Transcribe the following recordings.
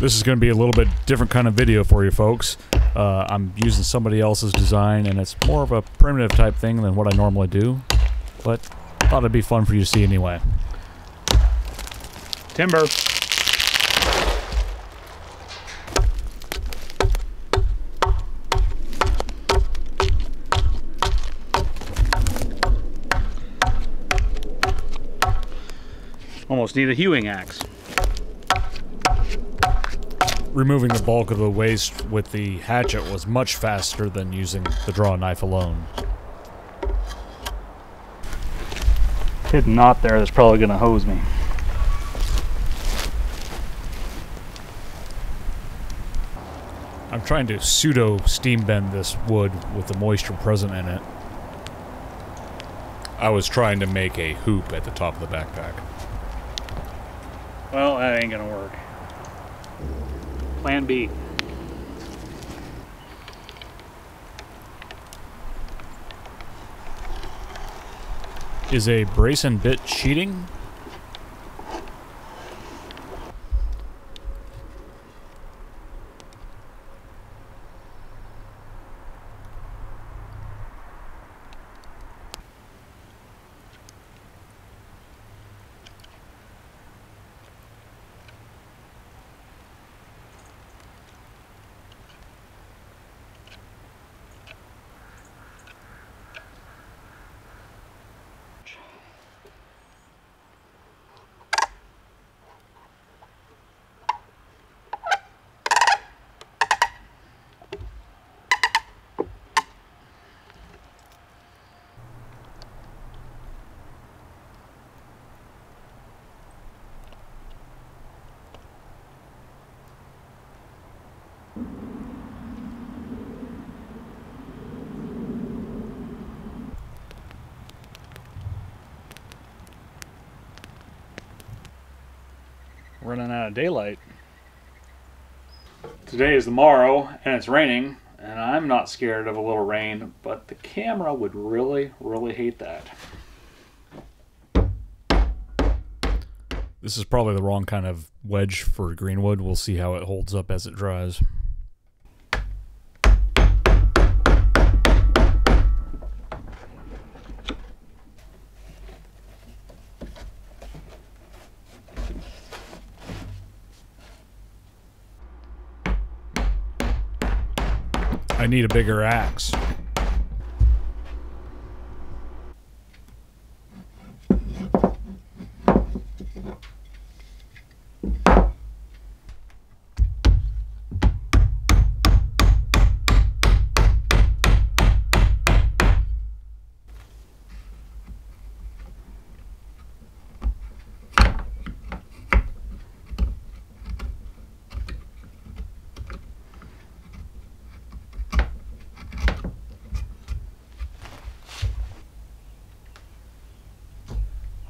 This is going to be a little bit different kind of video for you folks. Uh, I'm using somebody else's design, and it's more of a primitive type thing than what I normally do. But thought it'd be fun for you to see anyway. Timber. Almost need a hewing axe. Removing the bulk of the waste with the hatchet was much faster than using the draw knife alone. Hidden knot there that's probably going to hose me. I'm trying to pseudo steam bend this wood with the moisture present in it. I was trying to make a hoop at the top of the backpack. Well, that ain't going to work. Plan B. Is a brace and bit cheating? Running out of daylight. Today is the morrow and it's raining and I'm not scared of a little rain, but the camera would really, really hate that. This is probably the wrong kind of wedge for greenwood. We'll see how it holds up as it dries. I need a bigger axe.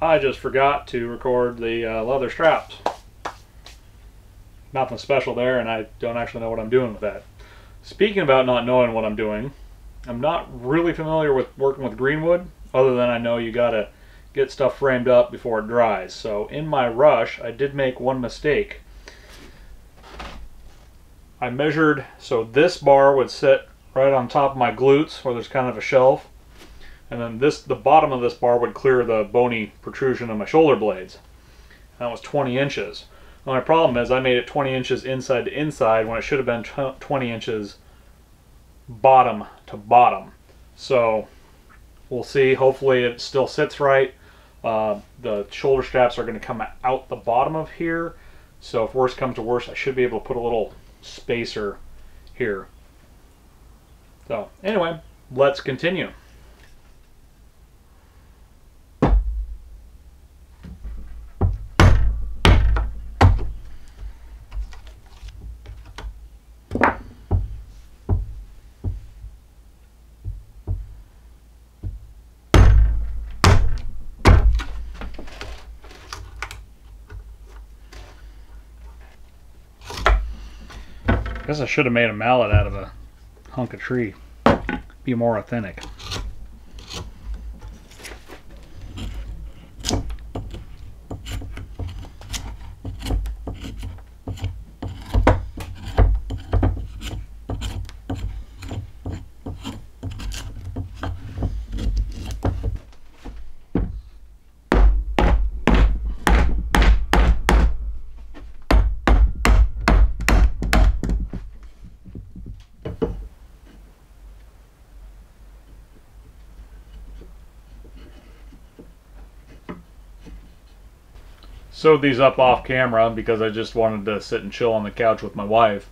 I just forgot to record the uh, leather straps. Nothing special there, and I don't actually know what I'm doing with that. Speaking about not knowing what I'm doing, I'm not really familiar with working with greenwood, other than I know you gotta get stuff framed up before it dries. So in my rush, I did make one mistake. I measured, so this bar would sit right on top of my glutes, where there's kind of a shelf and then this the bottom of this bar would clear the bony protrusion of my shoulder blades. That was 20 inches. Now my problem is I made it 20 inches inside to inside when it should have been 20 inches bottom to bottom. So we'll see. Hopefully it still sits right. Uh, the shoulder straps are going to come out the bottom of here. So if worse comes to worse, I should be able to put a little spacer here. So anyway, let's continue. Guess I should have made a mallet out of a hunk of tree. Be more authentic. Sewed these up off camera because I just wanted to sit and chill on the couch with my wife.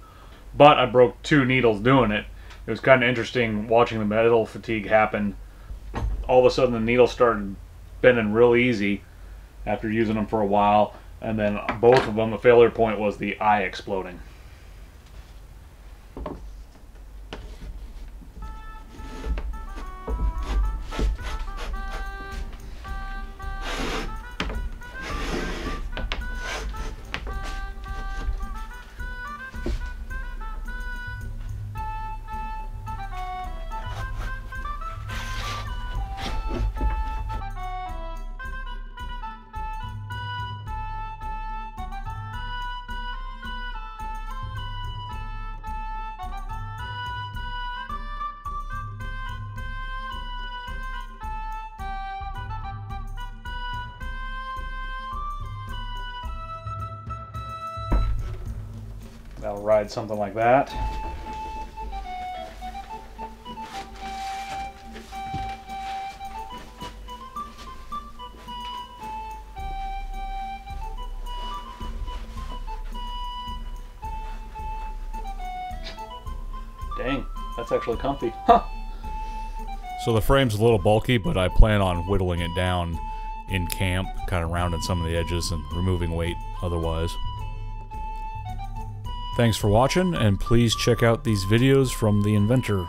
But I broke two needles doing it. It was kind of interesting watching the metal fatigue happen. All of a sudden, the needles started bending real easy after using them for a while, and then both of them, the failure point was the eye exploding. That'll ride something like that. Dang, that's actually comfy. Huh. So the frame's a little bulky, but I plan on whittling it down in camp, kind of rounding some of the edges and removing weight otherwise. Thanks for watching, and please check out these videos from the inventor.